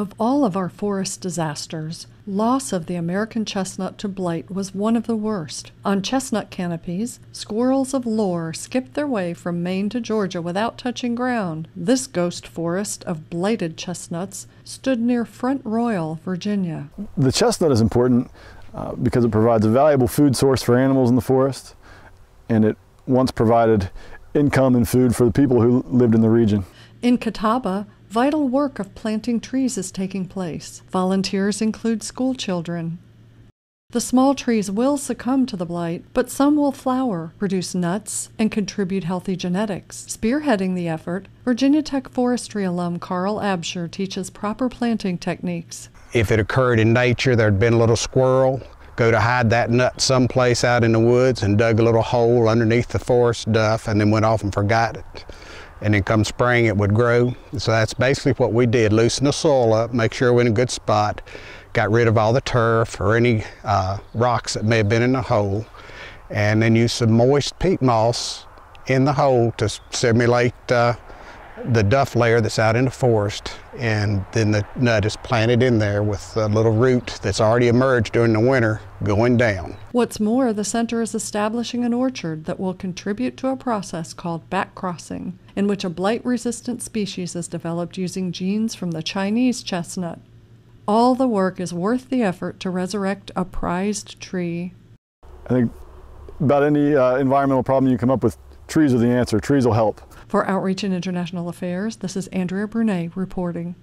Of all of our forest disasters, loss of the American chestnut to blight was one of the worst. On chestnut canopies, squirrels of lore skipped their way from Maine to Georgia without touching ground. This ghost forest of blighted chestnuts stood near Front Royal, Virginia. The chestnut is important uh, because it provides a valuable food source for animals in the forest, and it once provided income and food for the people who lived in the region. In Catawba, vital work of planting trees is taking place. Volunteers include school children. The small trees will succumb to the blight, but some will flower, produce nuts, and contribute healthy genetics. Spearheading the effort, Virginia Tech forestry alum Carl Absher teaches proper planting techniques. If it occurred in nature, there'd been a little squirrel, go to hide that nut someplace out in the woods and dug a little hole underneath the forest duff and then went off and forgot it and then come spring it would grow. So that's basically what we did, loosen the soil up, make sure we're in a good spot, got rid of all the turf or any uh, rocks that may have been in the hole, and then use some moist peat moss in the hole to simulate uh, the duff layer that's out in the forest and then the nut is planted in there with a little root that's already emerged during the winter going down. What's more, the center is establishing an orchard that will contribute to a process called backcrossing, in which a blight resistant species is developed using genes from the Chinese chestnut. All the work is worth the effort to resurrect a prized tree. I think about any uh, environmental problem you come up with, trees are the answer. Trees will help. For Outreach and International Affairs, this is Andrea Brunet reporting.